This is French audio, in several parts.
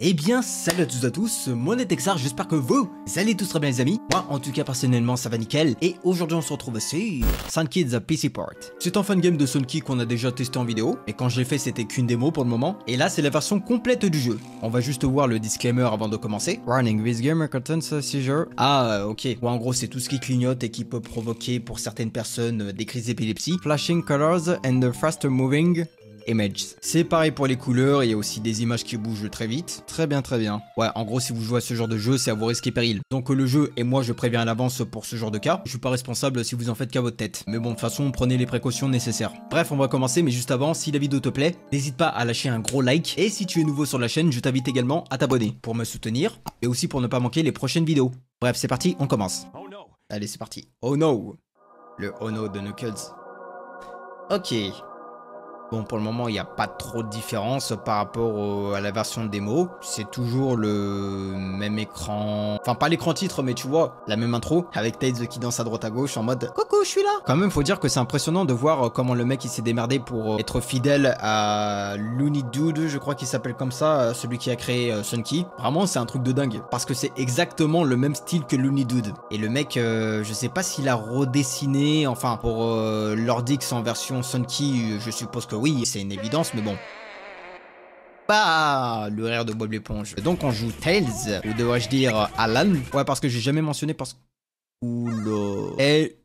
Eh bien, salut à tous à tous, mon est Texar, j'espère que vous allez tous très bien les amis. Moi, en tout cas, personnellement, ça va nickel. Et aujourd'hui, on se retrouve sur Sun Kids PC Port. C'est un fan game de Sun qu'on a déjà testé en vidéo. Et quand je l'ai fait, c'était qu'une démo pour le moment. Et là, c'est la version complète du jeu. On va juste voir le disclaimer avant de commencer. Warning, this game contains a seizure. Ah, ok. Ou en gros, c'est tout ce qui clignote et qui peut provoquer pour certaines personnes des crises d'épilepsie. Flashing colors and the faster moving Images. C'est pareil pour les couleurs, il y a aussi des images qui bougent très vite. Très bien, très bien. Ouais, en gros, si vous jouez à ce genre de jeu, c'est à vos risques et périls. Donc le jeu, et moi je préviens à l'avance pour ce genre de cas, je suis pas responsable si vous en faites qu'à votre tête. Mais bon, de toute façon, prenez les précautions nécessaires. Bref, on va commencer, mais juste avant, si la vidéo te plaît, n'hésite pas à lâcher un gros like. Et si tu es nouveau sur la chaîne, je t'invite également à t'abonner pour me soutenir et aussi pour ne pas manquer les prochaines vidéos. Bref, c'est parti, on commence. Allez, c'est parti. Oh no Le oh no de Knuckles. Ok, Bon, pour le moment, il n'y a pas trop de différence par rapport à la version démo. C'est toujours le même écran... Enfin, pas l'écran titre, mais tu vois, la même intro, avec Tails qui danse à droite à gauche en mode « Coucou, je suis là !» Quand même, faut dire que c'est impressionnant de voir comment le mec, il s'est démerdé pour être fidèle à Looney Dude, je crois qu'il s'appelle comme ça, celui qui a créé euh, Sunky. Vraiment, c'est un truc de dingue, parce que c'est exactement le même style que Looney Dude. Et le mec, euh, je sais pas s'il a redessiné, enfin, pour euh, Lordix en version Sunky, je suppose que oui, c'est une évidence, mais bon. Bah, le rire de Bob l'éponge. Donc on joue Tails, ou devrais-je dire Alan? Ouais, parce que j'ai jamais mentionné parce que... Oula... Eh,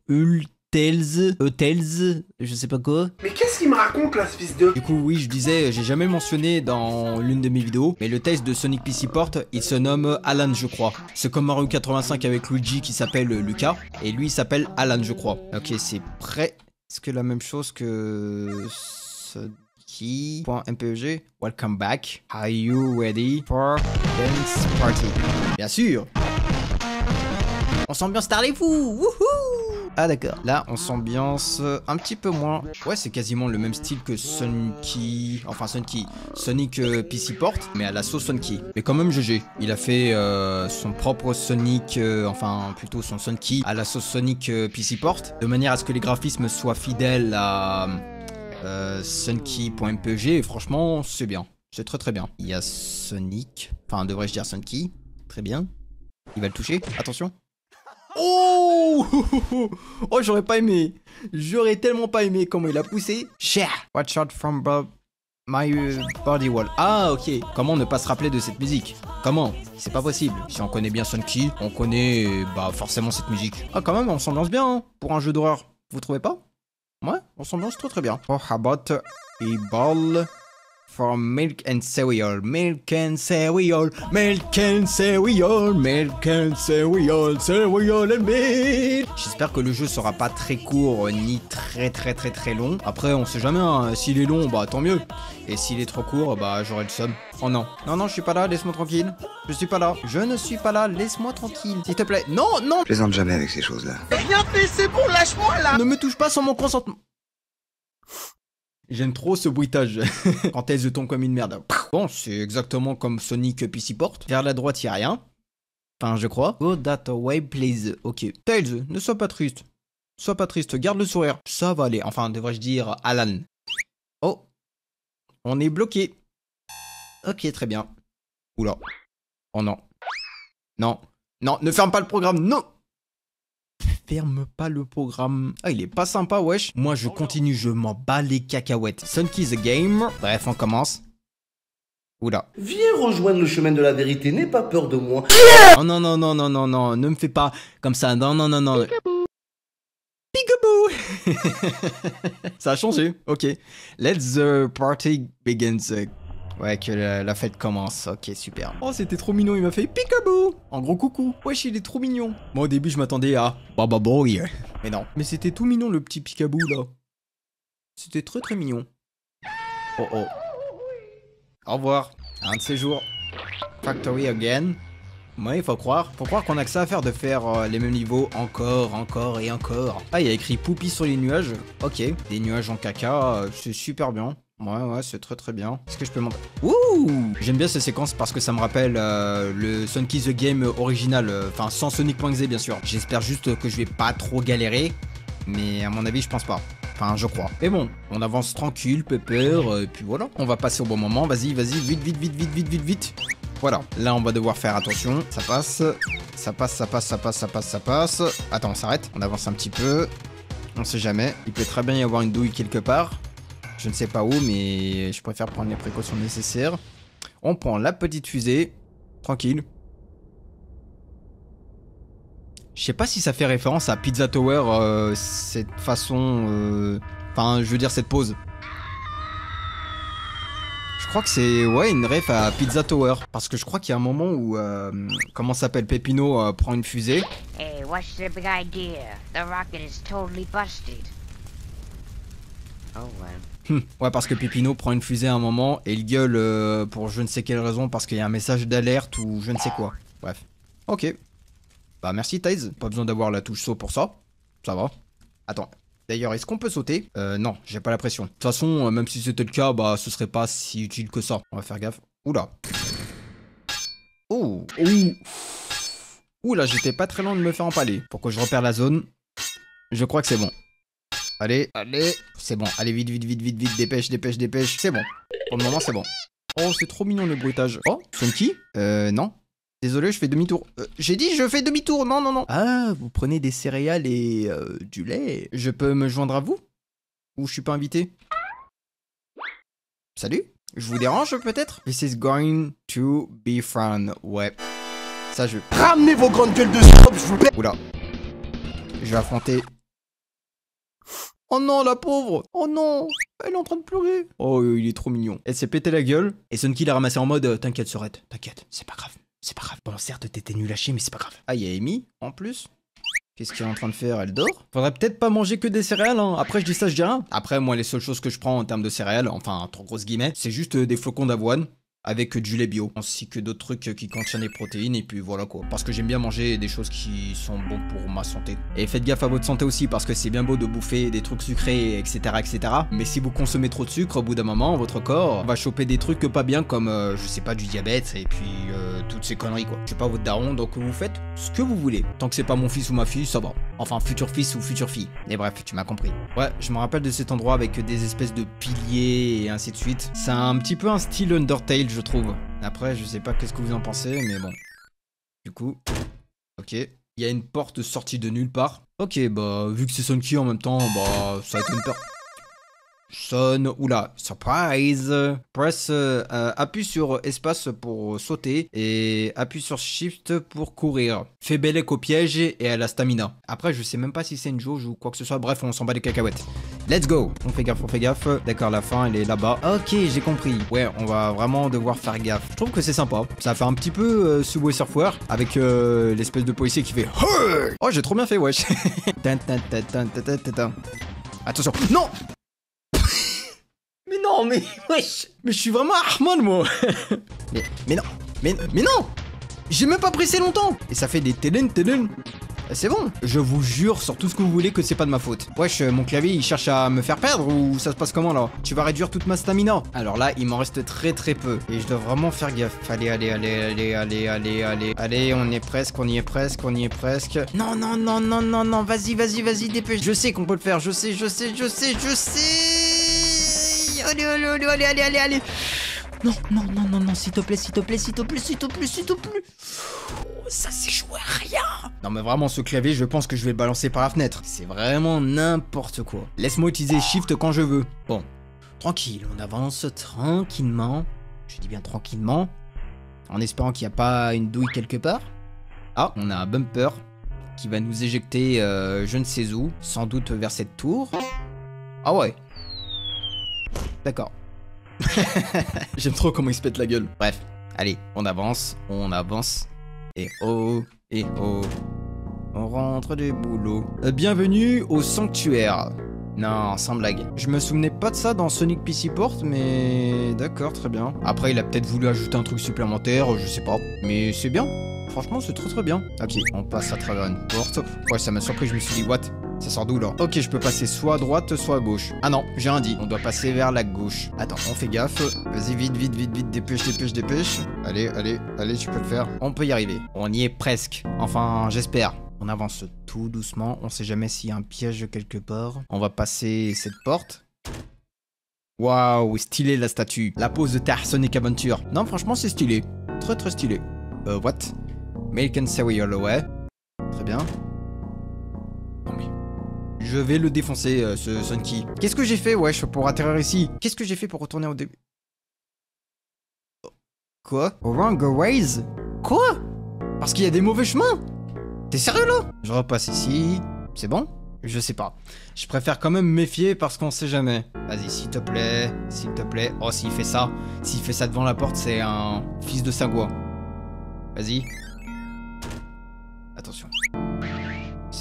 Tails, euh, Tails, je sais pas quoi. Mais qu'est-ce qu'il me raconte là, ce fils de... Du coup, oui, je disais, j'ai jamais mentionné dans l'une de mes vidéos, mais le Tails de Sonic PC Port, il se nomme Alan, je crois. C'est comme Mario 85 avec Luigi qui s'appelle Lucas, et lui il s'appelle Alan, je crois. Ok, c'est prêt. Est-ce que la même chose que... Key.mpeg. Welcome back. Are you ready for dance party? Bien sûr. On s'ambiance fous. Wouhou ah d'accord. Là, on s'ambiance un petit peu moins. Ouais, c'est quasiment le même style que Sonic... Enfin, Sonic... Sonic euh, PC Port, mais à la sauce Sonic. Mais quand même GG. Il a fait euh, son propre Sonic... Euh, enfin, plutôt son Sonic à la sauce Sonic PC Port, de manière à ce que les graphismes soient fidèles à euh, Sunkey.mpg, franchement, c'est bien. C'est très très bien. Il y a Sonic, enfin devrais-je dire Sunkey, très bien. Il va le toucher, attention. Oh Oh, j'aurais pas aimé. J'aurais tellement pas aimé comment il a poussé. Cher. Watch out from Bob. My body wall. Ah, ok. Comment ne pas se rappeler de cette musique? Comment? C'est pas possible. Si on connaît bien Sunkey, on connaît bah forcément cette musique. Ah, quand même, on s'ambiance bien hein, pour un jeu d'horreur. Vous trouvez pas? Ouais, on s'ambiance très très bien. Oh, how about milk and cereal, milk and cereal, milk and cereal, milk and cereal, cereal and milk. J'espère que le jeu sera pas très court ni très très très très long. Après, on sait jamais, hein. s'il est long, bah tant mieux. Et s'il est trop court, bah j'aurai le seum. Oh non, non, non, je suis pas là, laisse-moi tranquille. Je suis pas là, je ne suis pas là, laisse-moi tranquille, s'il te plaît. Non, non Je plaisante jamais avec ces choses-là. Viens, c'est bon, lâche-moi là Ne me touche pas sans mon consentement. J'aime trop ce bruitage quand elle se tombe comme une merde. Bon, c'est exactement comme Sonic PC Port. Vers la droite, y a rien. Enfin, je crois. Go that way, please. Ok. Tails, ne sois pas triste. Sois pas triste, garde le sourire. Ça va aller. Enfin, devrais-je dire Alan. Oh. On est bloqué. Ok, très bien. Oula. Oh non. Non. Non, ne ferme pas le programme. Non ferme pas le programme. Ah, il est pas sympa, wesh. Moi, je continue, je m'en bats les cacahuètes. Sunky the game. Bref, on commence. Oula. Viens rejoindre le chemin de la vérité, n'aie pas peur de moi. Oh non, non, non, non, non, non, ne me fais pas comme ça. Non, non, non, non. Peekaboo Ça a changé, ok. Let's the party begins. Ouais, que la, fête commence. Ok, super. Oh, c'était trop mignon. Il m'a fait peekaboo. En gros, coucou. Wesh, il est trop mignon. Moi, au début, je m'attendais à Baba Boy. Mais non. Mais c'était tout mignon, le petit peekaboo, là. C'était très, très mignon. Oh, oh. Au revoir. Un de ces jours. Factory again. Ouais, il faut croire. Faut croire qu'on a que ça à faire de faire euh, les mêmes niveaux encore, encore et encore. Ah, il y a écrit Poupie sur les nuages. Ok, des nuages en caca, euh, c'est super bien. Ouais, ouais, c'est très très bien. Est-ce que je peux montrer Ouh J'aime bien cette séquence parce que ça me rappelle euh, le Sonic the Game original, euh, enfin sans Sonic.exe bien sûr. J'espère juste que je vais pas trop galérer, mais à mon avis je pense pas. Enfin, je crois. Mais bon, on avance tranquille, pépère, et puis voilà. On va passer au bon moment. Vas-y, vas-y, vite, vite, vite, vite, vite, vite, vite. Voilà, là on va devoir faire attention. Ça passe, ça passe, ça passe, ça passe, ça passe, ça passe. Attends, on s'arrête, on avance un petit peu. On sait jamais, il peut très bien y avoir une douille quelque part. Je ne sais pas où, mais je préfère prendre les précautions nécessaires. On prend la petite fusée, tranquille. Je sais pas si ça fait référence à Pizza Tower, euh, cette façon... euh, Enfin, je veux dire cette pose. Je crois que c'est ouais une ref à Pizza Tower. Parce que je crois qu'il y a un moment où... euh, comment s'appelle Pepino prend une fusée. Hey, what's the big idea? The rocket is totally busted. Oh, well. Hum, Ouais, parce que Pepino prend une fusée à un moment et il gueule euh, pour je ne sais quelle raison, parce qu'il y a un message d'alerte ou je ne sais quoi. Bref. Ok. Bah merci Taze, pas besoin d'avoir la touche saut pour ça. Ça va. Attends. D'ailleurs, est-ce qu'on peut sauter? Euh, non, j'ai pas la pression. De toute façon, euh, même si c'était le cas, bah ce serait pas si utile que ça. On va faire gaffe. Oula. Oh. Ouh. Ouh là, j'étais pas très loin de me faire empaler. Pour que je repère la zone. Je crois que c'est bon. Allez, allez. C'est bon. Allez, vite, vite, vite, vite, vite. Dépêche, dépêche, dépêche. C'est bon. Pour le moment, c'est bon. Oh, c'est trop mignon le bruitage. Oh, Funky Euh, non. Désolé, je fais demi-tour. Euh, J'ai dit, je fais demi-tour. Non, non, non. Ah, vous prenez des céréales et euh, du lait. Je peux me joindre à vous? Ou je suis pas invité? Salut Je vous dérange peut-être? This is going to be fun. Ouais. Ça, je... Ramenez vos grandes gueules de salope, je vous plaît. Oula. Je vais affronter. Oh non, la pauvre Oh non Elle est en train de pleurer Oh, il est trop mignon. Elle s'est pété la gueule, et Sunky l'a ramassé en mode euh, T'inquiète, Sorette, t'inquiète, c'est pas grave, c'est pas grave. Bon, certes, t'étais nul à mais c'est pas grave. Ah, il y a Amy, en plus Qu'est-ce qu'elle est en train de faire? Elle dort? Faudrait peut-être pas manger que des céréales, hein. Après, je dis ça, je dis rien. Après, moi, les seules choses que je prends en termes de céréales, enfin, trop grosses guillemets, c'est juste euh, des flocons d'avoine avec du lait bio, ainsi que d'autres trucs qui contiennent des protéines, et puis voilà quoi. Parce que j'aime bien manger des choses qui sont bonnes pour ma santé. Et faites gaffe à votre santé aussi, parce que c'est bien beau de bouffer des trucs sucrés, etc., etc. Mais si vous consommez trop de sucre, au bout d'un moment, votre corps va choper des trucs pas bien, comme, euh, je sais pas, du diabète, et puis euh, toutes ces conneries quoi. Je suis pas votre daron, donc vous faites ce que vous voulez. Tant que c'est pas mon fils ou ma fille, ça va. Enfin, futur fils ou future fille. Et bref, tu m'as compris. Ouais, je me rappelle de cet endroit avec des espèces de piliers et ainsi de suite. C'est un petit peu un style Undertale, je trouve. Après, je sais pas qu'est-ce que vous en pensez, mais bon. Du coup, ok. Il y a une porte sortie de nulle part. Ok, bah, vu que c'est Sonky en même temps, bah, ça va être une peur. Son, oula, surprise. Press, euh, appuie sur espace pour sauter et appuie sur shift pour courir. Fais belle au piège et à la stamina. Après, je sais même pas si c'est une jauge ou quoi que ce soit. Bref, on s'en bat les cacahuètes. Let's go On fait gaffe, on fait gaffe. D'accord, la fin, elle est là-bas. Ok, j'ai compris. Ouais, on va vraiment devoir faire gaffe. Je trouve que c'est sympa. Ça fait un petit peu euh, Subway Surfer avec euh, l'espèce de policier qui fait Oh, j'ai trop bien fait, wesh. Tan, tan, non, mais wesh Mais je suis vraiment Armand, moi mais, mais non Mais, mais non J'ai même pas pressé longtemps Et ça fait des télen télen c'est bon, je vous jure sur tout ce que vous voulez que c'est pas de ma faute. Wesh, euh, mon clavier il cherche à me faire perdre ou ça se passe comment là? Tu vas réduire toute ma stamina Alors là, il m'en reste très très peu et je dois vraiment faire gaffe. Allez, allez, allez, allez, allez, allez, allez. Allez, on est presque, on y est presque, on y est presque. Non, non, non, non, non, non, vas-y, vas-y, vas-y, dépêche. Je sais qu'on peut le faire, je sais, je sais, je sais, je sais. Allez, allez, allez, allez, allez, allez, allez. Non, non, non, non, non, s'il te plaît, s'il te plaît, s'il te plaît, s'il te plaît, s'il te plaît. Oh, ça s'est joué à rien. Non mais vraiment ce clavier je pense que je vais le balancer par la fenêtre. C'est vraiment n'importe quoi. Laisse-moi utiliser Shift quand je veux. Bon. Tranquille, on avance tranquillement. Je dis bien tranquillement. En espérant qu'il n'y a pas une douille quelque part. Ah, on a un bumper qui va nous éjecter euh, je ne sais où. Sans doute vers cette tour. Ah ouais. D'accord. J'aime trop comment il se pète la gueule. Bref, allez, on avance, on avance. Et oh, et oh. On rentre du boulot. Euh, bienvenue au sanctuaire. Non, sans blague. Je me souvenais pas de ça dans Sonic PC Port, mais d'accord, très bien. Après, il a peut-être voulu ajouter un truc supplémentaire, je sais pas. Mais c'est bien. Franchement, c'est très très bien. Ok, on passe à travers une porte. Ouais, ça m'a surpris, je me suis dit, what? Ça sort d'où là Ok, je peux passer soit à droite, soit à gauche. Ah non, j'ai un dit. On doit passer vers la gauche. Attends, on fait gaffe. Vas-y, vite, vite, vite, vite, dépêche, dépêche, dépêche. Allez, allez, allez, tu peux le faire. On peut y arriver. On y est presque. Enfin, j'espère. On avance tout doucement. On sait jamais s'il y a un piège quelque part. On va passer cette porte. Waouh, stylé la statue. La pose de Terre Sonic Adventure. Non, franchement, c'est stylé. Très très stylé. Euh, what? American Serial, ouais. Très bien. Non mais... Je vais le défoncer, euh, ce Sunky. Qu'est-ce que j'ai fait, wesh, pour atterrir ici? Qu'est-ce que j'ai fait pour retourner au début? Quoi? Wrong ways? Quoi? Parce qu'il y a des mauvais chemins? T'es sérieux là? Je repasse ici. C'est bon? Je sais pas. Je préfère quand même me méfier parce qu'on sait jamais. Vas-y, s'il te plaît, s'il te plaît. Oh, s'il fait ça, s'il fait ça devant la porte, c'est un fils de Sagua. Vas-y. Attention.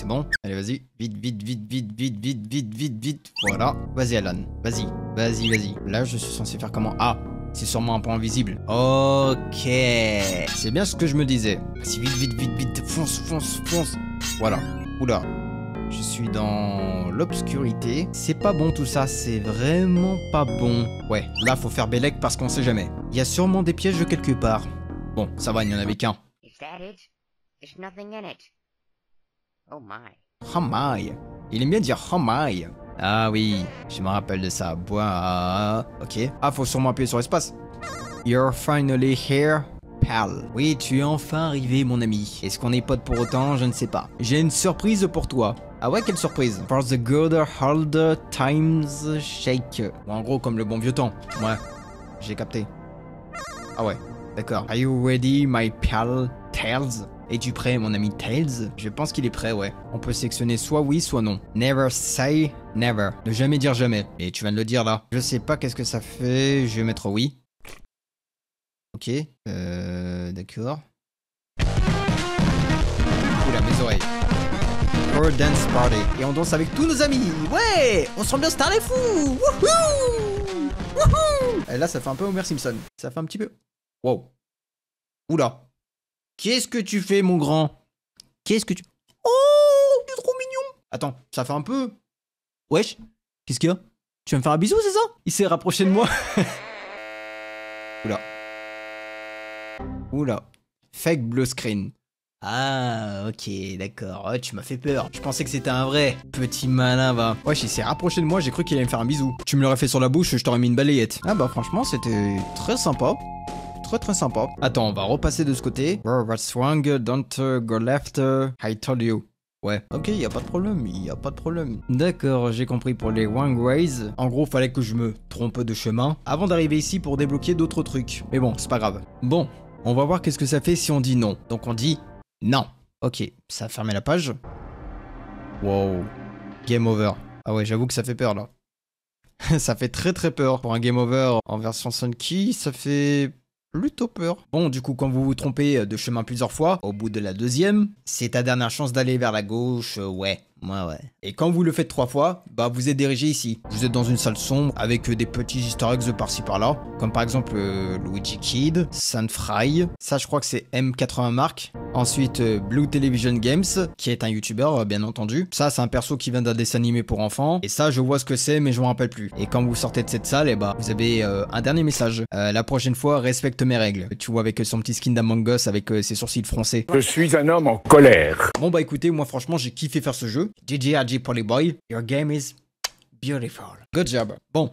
C'est bon Allez, vas-y. Vite, vite, vite, vite, vite, vite, vite, vite, vite. Voilà. Vas-y, Alan. Vas-y. Vas-y, vas-y. Là, je suis censé faire comment? Ah c'est sûrement un point invisible. Ok. C'est bien ce que je me disais. Vas-y, vite, vite, vite, vite. Fonce, fonce, fonce. Voilà. Oula. Je suis dans l'obscurité. C'est pas bon tout ça, c'est vraiment pas bon. Ouais, là faut faire Bélec parce qu'on sait jamais. Il y a sûrement des pièges quelque part. Bon, ça va, il n'y en avait qu'un. Oh my. Oh my. Il aime bien dire oh my. Ah oui, je me rappelle de ça. Bois. Ok. Ah, faut sûrement appuyer sur espace. You're finally here, pal. Oui, tu es enfin arrivé, mon ami. Est-ce qu'on est potes pour autant? Je ne sais pas. J'ai une surprise pour toi. Ah ouais, quelle surprise For the good old times shake. En gros, comme le bon vieux temps. Ouais, j'ai capté. Ah ouais, d'accord. Are you ready, my pal? Tails Es-tu prêt, mon ami Tails Je pense qu'il est prêt, ouais. On peut sélectionner soit oui, soit non. Never say never. Ne jamais dire jamais. Et tu viens de le dire là. Je sais pas qu'est-ce que ça fait. Je vais mettre oui. Ok. Euh. D'accord. Oula, mes oreilles. A dance party. Et on danse avec tous nos amis. Ouais On se rend bien star les fous Wouhou Wouhou Et là, ça fait un peu Homer Simpson. Ça fait un petit peu. Wow. Oula. Qu'est-ce que tu fais, mon grand? Qu'est-ce que tu... Oh Tu es trop mignon Attends, ça fait un peu... Wesh Qu'est-ce qu'il y a? Tu vas me faire un bisou, c'est ça? Il s'est rapproché de moi. Oula. Oula. Fake blue screen. Ah, ok, d'accord. Tu m'as fait peur. Je pensais que c'était un vrai. Petit malin, va. Wesh, il s'est rapproché de moi, j'ai cru qu'il allait me faire un bisou. Tu me l'aurais fait sur la bouche, je t'aurais mis une balayette. Ah bah franchement, c'était très sympa très très sympa. Attends, on va repasser de ce côté. What's wrong? Don't go left. I told you. Ouais, ok, y a pas de problème, y a pas de problème. D'accord, j'ai compris pour les wrong ways. En gros, fallait que je me trompe de chemin avant d'arriver ici pour débloquer d'autres trucs. Mais bon, c'est pas grave. Bon, on va voir qu'est-ce que ça fait si on dit non. Donc on dit non. Ok, ça a fermé la page. Wow. Game over. Ah ouais, j'avoue que ça fait peur là. ça fait très très peur. Pour un game over en version Sunkey, ça fait plutôt peur. Bon, du coup, quand vous vous trompez de chemin plusieurs fois, au bout de la deuxième, c'est ta dernière chance d'aller vers la gauche, euh, ouais. Ouais, ouais. Et quand vous le faites trois fois, bah vous êtes dirigé ici. Vous êtes dans une salle sombre avec des petits easter eggs par-ci par-là. Comme par exemple euh, Luigi Kid, Sunfry. Ça, je crois que c'est M80 Mark. Ensuite, euh, Blue Television Games, qui est un youtubeur, euh, bien entendu. Ça, c'est un perso qui vient d'un dessin animé pour enfants. Et ça, je vois ce que c'est, mais je me rappelle plus. Et quand vous sortez de cette salle, et eh bah, vous avez un dernier message. la prochaine fois, respecte mes règles. Tu vois, avec son petit skin d'Among Us, avec ses sourcils froncés. Je suis un homme en colère. Bon, bah écoutez, moi, franchement, j'ai kiffé faire ce jeu. GG Polyboy, your game is beautiful. Good job. Bon,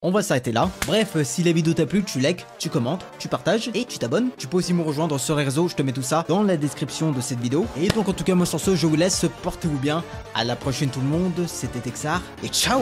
on va s'arrêter là. Bref, si la vidéo t'a plu, tu likes, tu commentes, tu partages et tu t'abonnes. Tu peux aussi me rejoindre sur les réseaux, je te mets tout ça dans la description de cette vidéo. Et donc en tout cas, moi sur ce, je vous laisse, portez-vous bien. À la prochaine tout le monde, c'était Texar et ciao